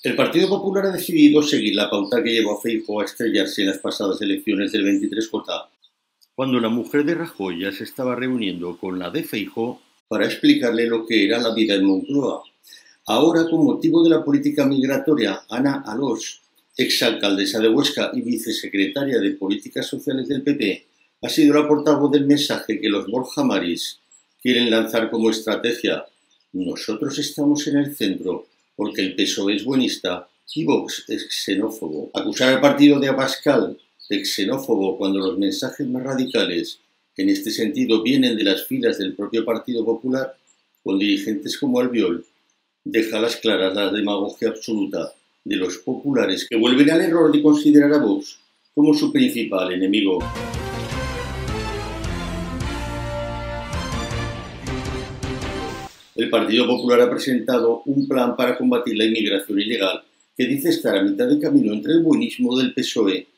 El Partido Popular ha decidido seguir la pauta que llevó a Feijóo a estrellarse en las pasadas elecciones del 23J, cuando la mujer de Rajoy se estaba reuniendo con la de Feijóo para explicarle lo que era la vida en Moncloa. Ahora, con motivo de la política migratoria, Ana Alós, exalcaldesa de Huesca y vicesecretaria de Políticas Sociales del PP, ha sido la portavoz del mensaje que los Borja Maris quieren lanzar como estrategia. Nosotros estamos en el centro porque el PSOE es buenista y Vox es xenófobo. Acusar al partido de Abascal de xenófobo cuando los mensajes más radicales en este sentido vienen de las filas del propio Partido Popular, con dirigentes como Albiol, deja las claras la demagogia absoluta de los populares que vuelven al error de considerar a Vox como su principal enemigo. El Partido Popular ha presentado un plan para combatir la inmigración ilegal que dice estar a mitad de camino entre el buenismo del PSOE,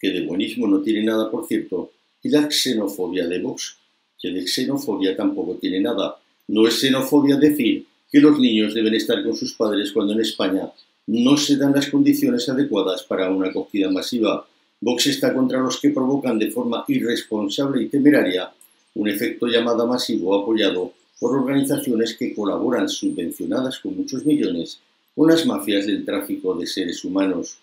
que de buenismo no tiene nada, por cierto, y la xenofobia de Vox, que de xenofobia tampoco tiene nada. No es xenofobia decir que los niños deben estar con sus padres cuando en España no se dan las condiciones adecuadas para una acogida masiva. Vox está contra los que provocan de forma irresponsable y temeraria un efecto llamada masivo apoyado por organizaciones que colaboran subvencionadas con muchos millones con las mafias del tráfico de seres humanos,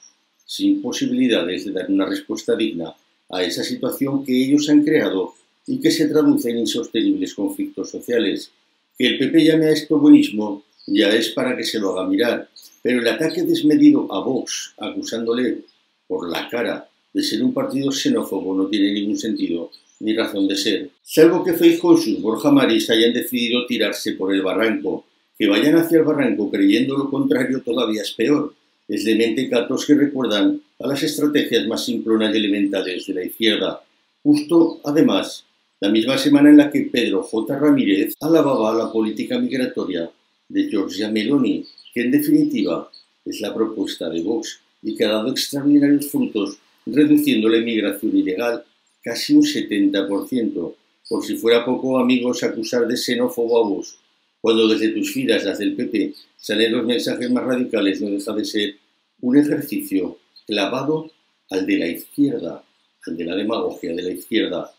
sin posibilidades de dar una respuesta digna a esa situación que ellos han creado y que se traduce en insostenibles conflictos sociales. Que el PP llame a esto buenismo ya es para que se lo haga mirar, pero el ataque desmedido a Vox, acusándole por la cara de ser un partido xenófobo, no tiene ningún sentido ni razón de ser. Salvo que Feijóo y sus Borja Maris hayan decidido tirarse por el barranco. Que vayan hacia el barranco creyendo lo contrario todavía es peor. Es de mentecatos que recuerdan a las estrategias más simplonas y elementales de la izquierda. Justo, además, la misma semana en la que Pedro J. Ramírez alababa la política migratoria de Giorgia Meloni, que en definitiva es la propuesta de Vox y que ha dado extraordinarios frutos reduciendo la inmigración ilegal casi un 70%. Por si fuera poco, amigos, acusar de xenófobo a vos, cuando desde tus filas, las del PP, salen los mensajes más radicales, no deja de ser un ejercicio clavado al de la izquierda, al de la demagogia de la izquierda.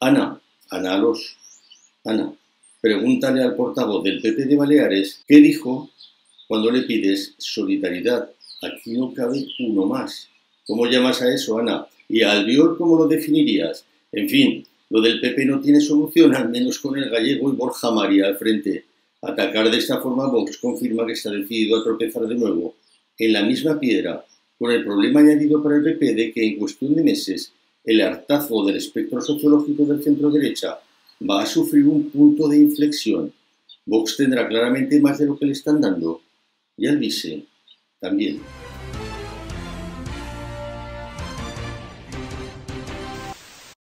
Ana, Ana Alos, Ana, pregúntale al portavoz del PP de Baleares qué dijo cuando le pides solidaridad. Aquí no cabe uno más. ¿Cómo llamas a eso, Ana? ¿Y Albiol cómo lo definirías? En fin, lo del PP no tiene solución, al menos con el gallego y Borja María al frente. Atacar de esta forma Vox confirma que está decidido a tropezar de nuevo en la misma piedra, con el problema añadido para el PP de que en cuestión de meses el hartazo del espectro sociológico del centro derecha va a sufrir un punto de inflexión. Vox tendrá claramente más de lo que le están dando y al vice también.